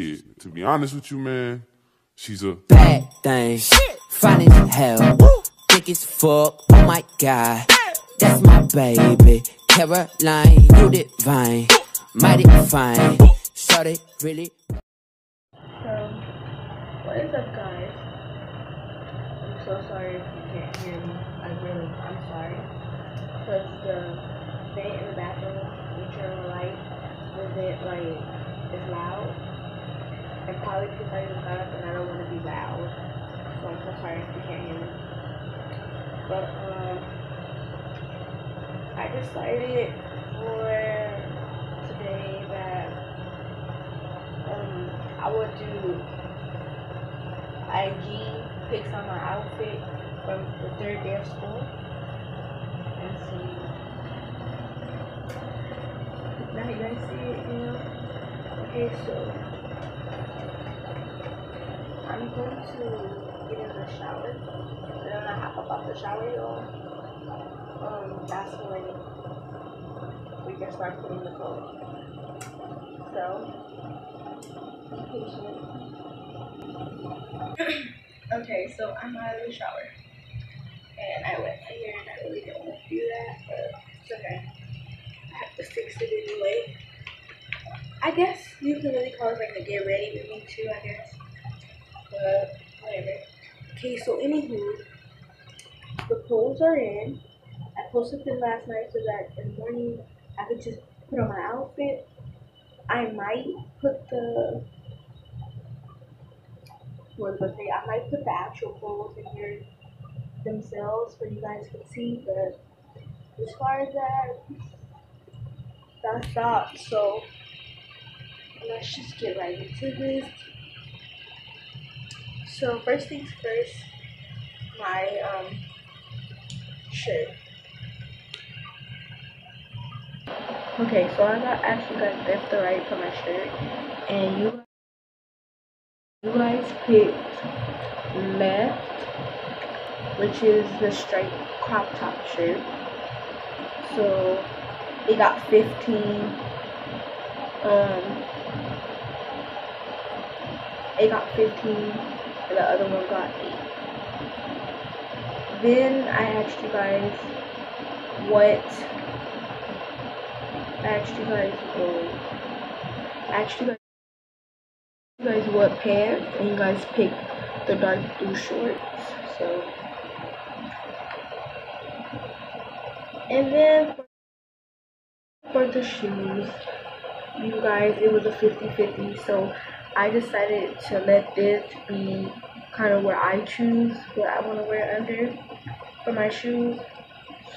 shit. To be honest with you, man, she's a bad thing. Fine as hell. Thick as fuck. Oh my god. That's my baby. Caroline, you divine. Mighty fine. Shorty, really. So, what is up, guys? I'm so sorry if you can't hear me. I really, I'm sorry. Because the vent in the bathroom, we turn the light, the vent, like, is loud. And probably because I just got up and I don't want to be loud. So I'm so sorry if you can't hear me. But, um, I decided for today that um, I would do IG pics on my outfit from the third day of school. And see. Now you guys see it, you know? Okay, so I'm going to get in the shower. And then I hop up out the shower, y'all. Um, that's when we can start putting the clothes. So, be patient. okay, so I'm out of the shower. And I went here and I really don't want to do that, but it's okay. I have to fix it anyway. I guess you can really call it like a get ready with me too, I guess. Okay, so anywho, the clothes are in. I posted them last night so that in the morning I could just put on my outfit. I might put the what was I say? I might put the actual clothes in here themselves for you guys to see, but as far as that, that's that. So let's just get right into this. So first things first, my um shirt. Okay, so I got you guys left or right for my shirt, and you you guys picked left, which is the striped crop top shirt. So it got 15. Um, it got 15, and the other one got 8. Then I asked you guys what I asked you guys oh, I asked you guys, you guys what pants and you guys picked the dark blue shorts so and then for the shoes you guys it was a 50-50 so I decided to let this be kind of where I choose what I want to wear under for my shoes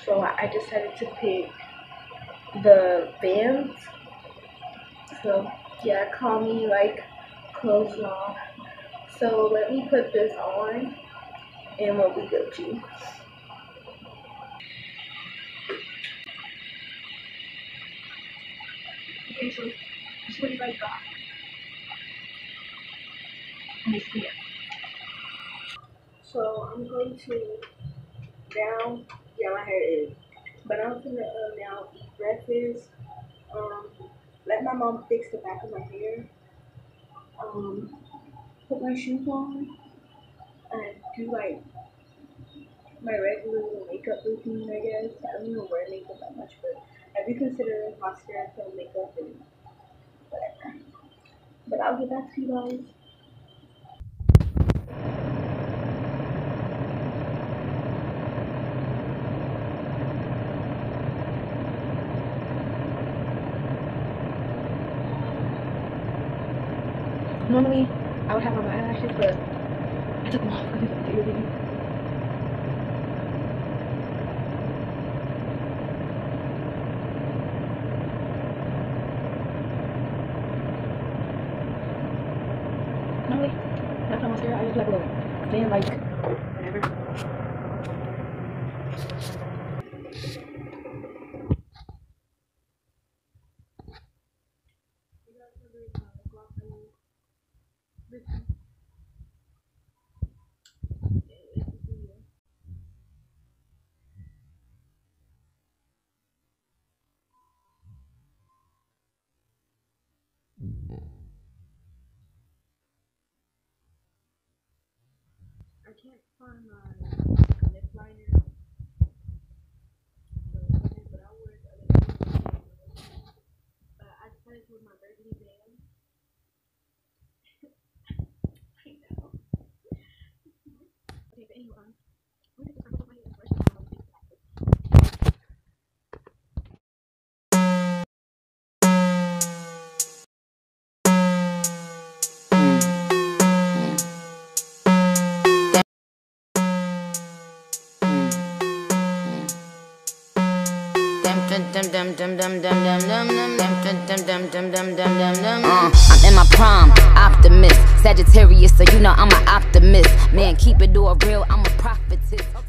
so I decided to pick the Vans. So yeah, call me like clothes long. So let me put this on and we'll be good to. Okay, so this is what you guys got. So I'm going to now, yeah, my hair is. But I'm gonna uh, now eat breakfast. Um, let my mom fix the back of my hair. Um, put my shoes on and do like my regular makeup routine, I guess. I don't even wear makeup that much, but I do consider mascara and makeup and whatever. But I'll get back to you guys. Normally, I would have on my eyelashes, but I took them off for this video. Normally, that's how mascara, I just like a thin, like, I can't find my okay, but Uh. I'm in my prime, optimist, Sagittarius, so you know I'm an optimist. Man, keep it all real, I'm a prophetess.